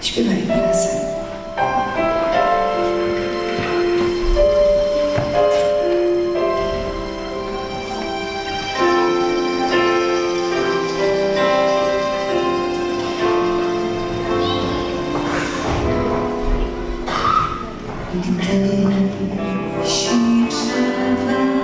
Śpiewajmy razem. Jest